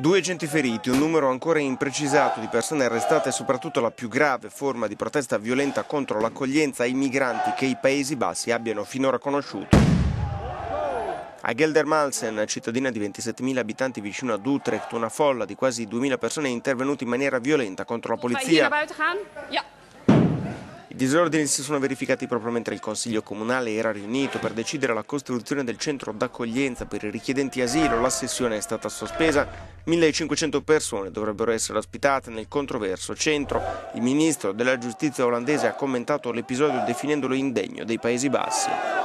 Due agenti feriti, un numero ancora imprecisato di persone arrestate e soprattutto la più grave forma di protesta violenta contro l'accoglienza ai migranti che i Paesi Bassi abbiano finora conosciuto. A Geldermalsen, cittadina di 27.000 abitanti vicino ad Utrecht, una folla di quasi 2.000 persone è intervenuta in maniera violenta contro la polizia. Disordini si sono verificati proprio mentre il Consiglio Comunale era riunito per decidere la costruzione del centro d'accoglienza per i richiedenti asilo. La sessione è stata sospesa. 1500 persone dovrebbero essere ospitate nel controverso centro. Il ministro della giustizia olandese ha commentato l'episodio definendolo indegno dei Paesi Bassi.